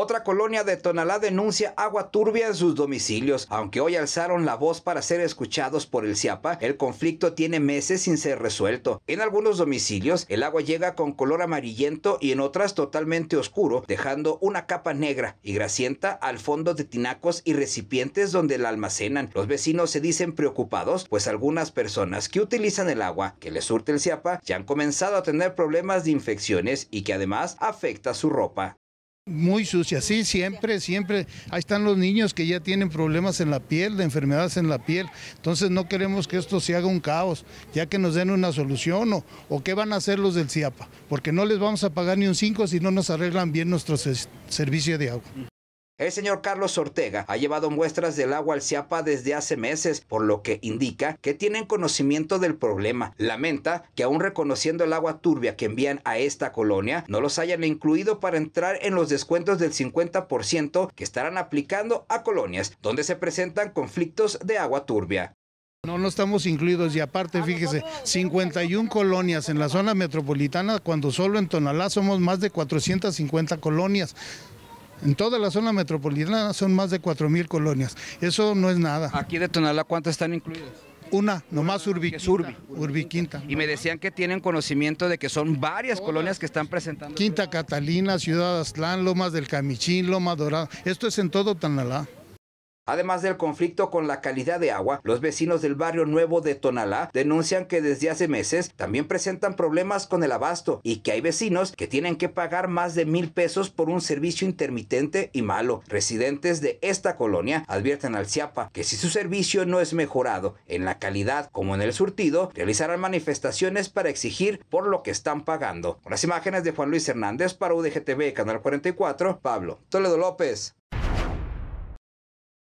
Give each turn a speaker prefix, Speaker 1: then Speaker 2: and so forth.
Speaker 1: Otra colonia de Tonalá denuncia agua turbia en sus domicilios. Aunque hoy alzaron la voz para ser escuchados por el CIAPA, el conflicto tiene meses sin ser resuelto. En algunos domicilios, el agua llega con color amarillento y en otras totalmente oscuro, dejando una capa negra y grasienta al fondo de tinacos y recipientes donde la almacenan. Los vecinos se dicen preocupados, pues algunas personas que utilizan el agua que les surte el CIAPA ya han comenzado a tener problemas de infecciones y que además afecta su ropa.
Speaker 2: Muy sucia, sí, siempre, siempre. Ahí están los niños que ya tienen problemas en la piel, de enfermedades en la piel. Entonces no queremos que esto se haga un caos, ya que nos den una solución o, o qué van a hacer los del CIAPA, porque no les vamos a pagar ni un 5 si no nos arreglan bien nuestro servicio de agua.
Speaker 1: El señor Carlos Ortega ha llevado muestras del agua al CIAPA desde hace meses, por lo que indica que tienen conocimiento del problema. Lamenta que aún reconociendo el agua turbia que envían a esta colonia, no los hayan incluido para entrar en los descuentos del 50% que estarán aplicando a colonias donde se presentan conflictos de agua turbia.
Speaker 2: No, no estamos incluidos y aparte, fíjese, 51 colonias en la zona metropolitana, cuando solo en Tonalá somos más de 450 colonias. En toda la zona metropolitana son más de 4.000 colonias. Eso no es nada.
Speaker 1: Aquí de Tonalá, ¿cuántas están incluidas?
Speaker 2: Una, nomás Urbiquinta.
Speaker 1: Urbi.
Speaker 2: Urbiquinta.
Speaker 1: Y me decían que tienen conocimiento de que son varias colonias que están presentando.
Speaker 2: Quinta Catalina, Ciudad Aztlán, Lomas del Camichín, Loma Dorada. Esto es en todo Tonalá.
Speaker 1: Además del conflicto con la calidad de agua, los vecinos del barrio nuevo de Tonalá denuncian que desde hace meses también presentan problemas con el abasto y que hay vecinos que tienen que pagar más de mil pesos por un servicio intermitente y malo. Residentes de esta colonia advierten al CIAPA que si su servicio no es mejorado en la calidad como en el surtido, realizarán manifestaciones para exigir por lo que están pagando. Con las imágenes de Juan Luis Hernández para UDGTV, Canal 44, Pablo Toledo López.